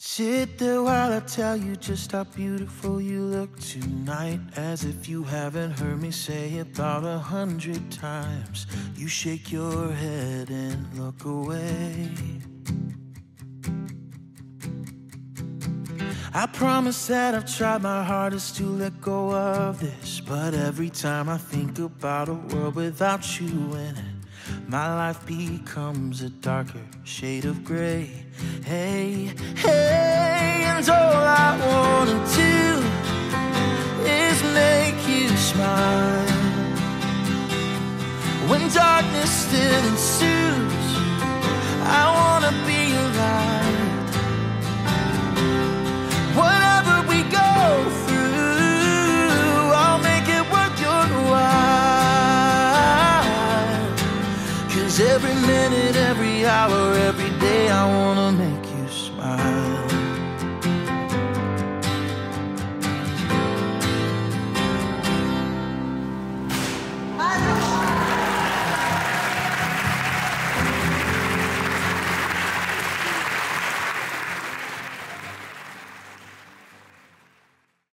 Sit there while I tell you just how beautiful you look tonight. As if you haven't heard me say about a hundred times. You shake your head and look away. I promise that I've tried my hardest to let go of this. But every time I think about a world without you in it, my life becomes a darker shade of gray. Hey, smile. When darkness still ensues, I wanna be alive. Whatever we go through, I'll make it worth your while. Cause every minute, every hour, every day, I wanna make